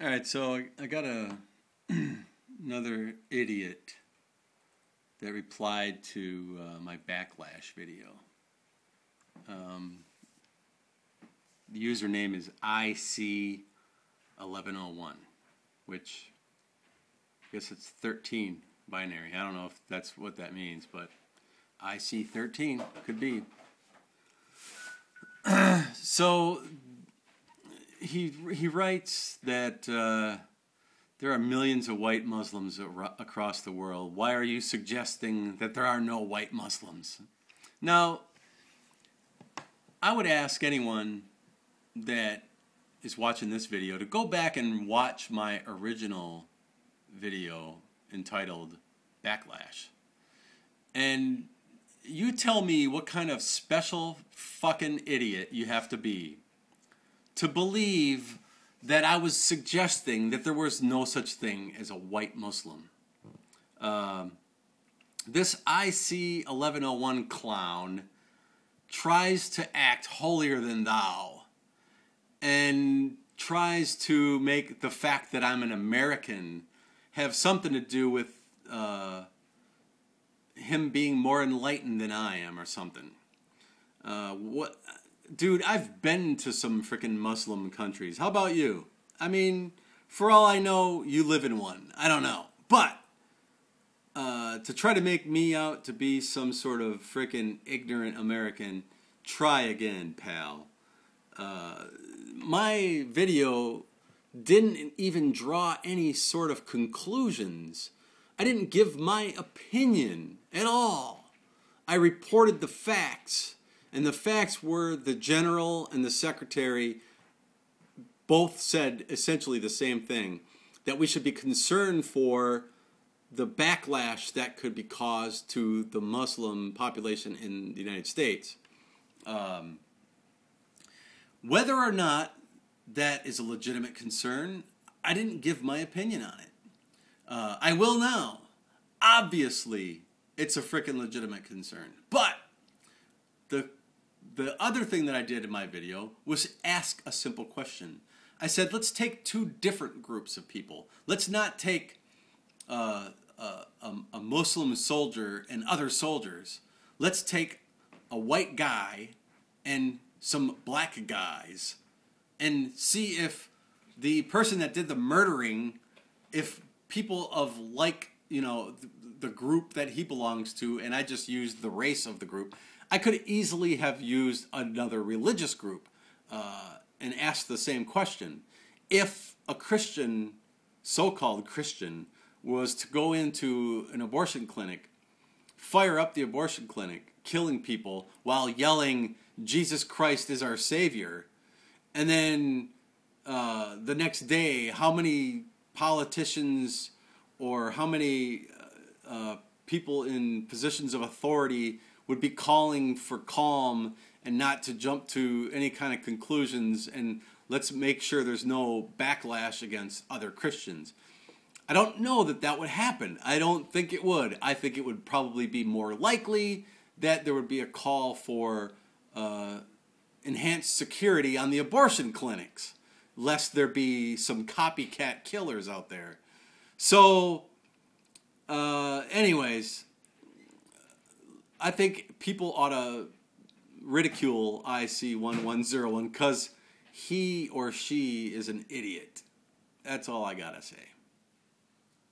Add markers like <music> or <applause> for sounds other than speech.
All right, so I, got a <clears throat> another idiot that replied to uh, my backlash video. Um, the username is IC1101, which I guess it's 13 binary. I don't know if that's what that means, but IC13 could be. <clears throat> so he he writes that uh, there are millions of white Muslims ar- across the world. Why are you suggesting that there are no white Muslims? Now, I would ask anyone that is watching this video to go back and watch my original video entitled Backlash. And you tell me what kind of special fucking idiot you have to be to believe that I was suggesting that there was no such thing as a white Muslim. Um, this IC 1101 clown tries to act holier than thou and tries to make the fact that I'm an American have something to do with uh, him being more enlightened than I am or something. Uh, what dude, I've been to some freaking Muslim countries. How about you? I mean, for all I know, you live in one. I don't know. But uh, to try to make me out to be some sort of freaking ignorant American, try again, pal. Uh, my video didn't even draw any sort of conclusions. I didn't give my opinion at all. I reported the facts. And the facts were the general and the secretary both said essentially the same thing that we should be concerned for the backlash that could be caused to the Muslim population in the United States. Um, whether or not that is a legitimate concern, I didn't give my opinion on it. Uh, I will now. Obviously, it's a freaking legitimate concern. But the the other thing that I did in my video was ask a simple question. I said, let's take two different groups of people. Let's not take uh, a, a Muslim soldier and other soldiers. Let's take a white guy and some black guys and see if the person that did the murdering, if people of like, you know, the, the group that he belongs to, and I just used the race of the group, I could easily have used another religious group uh, and asked the same question. If a Christian, so called Christian, was to go into an abortion clinic, fire up the abortion clinic, killing people while yelling, Jesus Christ is our Savior, and then uh, the next day, how many politicians or how many uh, uh people in positions of authority would be calling for calm and not to jump to any kind of conclusions and let's make sure there's no backlash against other Christians. I don't know that that would happen. I don't think it would. I think it would probably be more likely that there would be a call for uh, enhanced security on the abortion clinics, lest there be some copycat killers out there. So, uh, anyways, I think people ought to ridicule IC1101 because he or she is an idiot. That's all I gotta say.